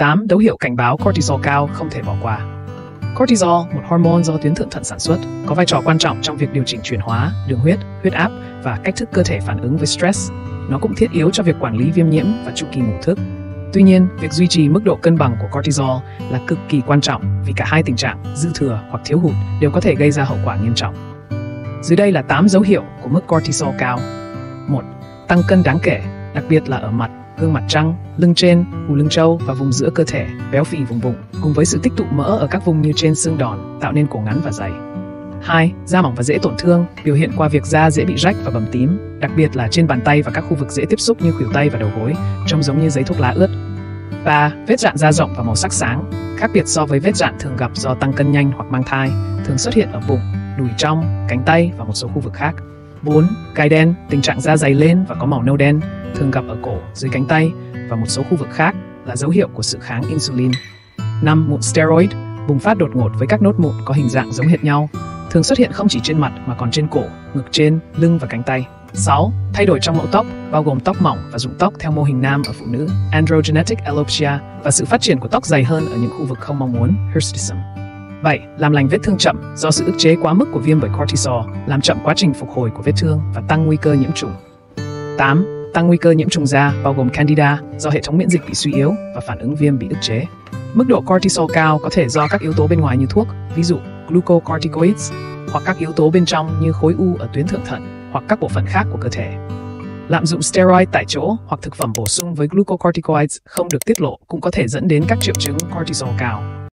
8. Dấu hiệu cảnh báo cortisol cao không thể bỏ qua. Cortisol, một hormone do tuyến thượng thận sản xuất, có vai trò quan trọng trong việc điều chỉnh chuyển hóa, đường huyết, huyết áp và cách thức cơ thể phản ứng với stress. Nó cũng thiết yếu cho việc quản lý viêm nhiễm và chu kỳ ngủ thức. Tuy nhiên, việc duy trì mức độ cân bằng của cortisol là cực kỳ quan trọng vì cả hai tình trạng dư thừa hoặc thiếu hụt đều có thể gây ra hậu quả nghiêm trọng. Dưới đây là 8 dấu hiệu của mức cortisol cao. 1. Tăng cân đáng kể, đặc biệt là ở mặt, gương mặt trăng, lưng trên, hù lưng trâu và vùng giữa cơ thể, béo phì vùng bụng, cùng với sự tích tụ mỡ ở các vùng như trên xương đòn, tạo nên cổ ngắn và dày. 2. Da mỏng và dễ tổn thương, biểu hiện qua việc da dễ bị rách và bầm tím, đặc biệt là trên bàn tay và các khu vực dễ tiếp xúc như khuỷu tay và đầu gối, trông giống như giấy thuốc lá ướt. 3. Vết rạn da rộng và màu sắc sáng, khác biệt so với vết rạn thường gặp do tăng cân nhanh hoặc mang thai, thường xuất hiện ở bụng, đùi trong, cánh tay và một số khu vực khác. 4. Gai đen, tình trạng da dày lên và có màu nâu đen, thường gặp ở cổ, dưới cánh tay và một số khu vực khác là dấu hiệu của sự kháng insulin. 5. Mụn steroid, bùng phát đột ngột với các nốt mụn có hình dạng giống hệt nhau, thường xuất hiện không chỉ trên mặt mà còn trên cổ, ngực trên, lưng và cánh tay. 6. Thay đổi trong mẫu tóc, bao gồm tóc mỏng và rụng tóc theo mô hình nam ở phụ nữ, androgenetic alopecia và sự phát triển của tóc dày hơn ở những khu vực không mong muốn, hirsutism vậy Làm lành vết thương chậm do sự ức chế quá mức của viêm bởi cortisol, làm chậm quá trình phục hồi của vết thương và tăng nguy cơ nhiễm trùng. 8. Tăng nguy cơ nhiễm trùng da bao gồm candida do hệ thống miễn dịch bị suy yếu và phản ứng viêm bị ức chế. Mức độ cortisol cao có thể do các yếu tố bên ngoài như thuốc, ví dụ glucocorticoids, hoặc các yếu tố bên trong như khối u ở tuyến thượng thận hoặc các bộ phận khác của cơ thể. Lạm dụng steroid tại chỗ hoặc thực phẩm bổ sung với glucocorticoids không được tiết lộ cũng có thể dẫn đến các triệu chứng cortisol cao.